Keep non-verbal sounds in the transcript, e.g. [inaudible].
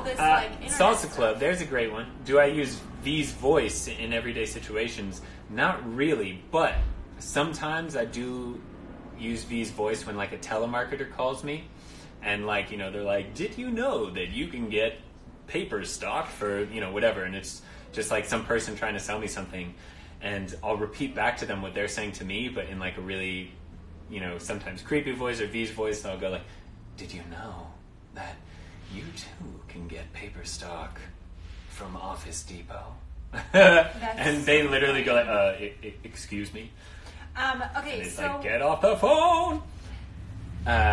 all this Uh, like salsa stuff. club. There's a great one. Do I use V's voice in everyday situations? Not really, but sometimes I do use V's voice when like a telemarketer calls me, and like you know they're like, "Did you know that you can get paper stock for you know whatever?" And it's just like some person trying to sell me something, and I'll repeat back to them what they're saying to me, but in like a really you know sometimes creepy voice or V's voice. And I'll go like, "Did you know that can get paper stock from Office Depot?" [laughs] and they literally go like, uh, e- e- "Excuse me." Um, okay, And it's so like, "Get off the phone." Uh,